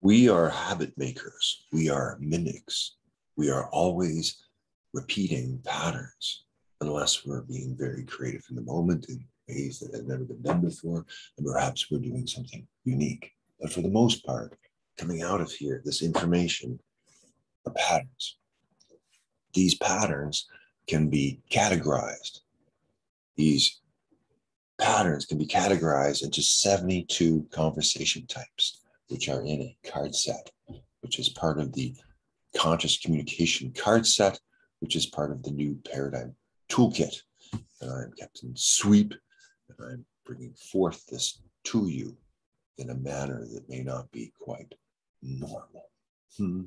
We are habit makers, we are mimics, we are always repeating patterns unless we're being very creative in the moment in ways that have never been done before, and perhaps we're doing something unique. But for the most part, coming out of here, this information are patterns. These patterns can be categorized. These patterns can be categorized into 72 conversation types, which are in a card set, which is part of the conscious communication card set, which is part of the new paradigm toolkit. And I'm Captain Sweep, and I'm bringing forth this to you in a manner that may not be quite normal. Hmm.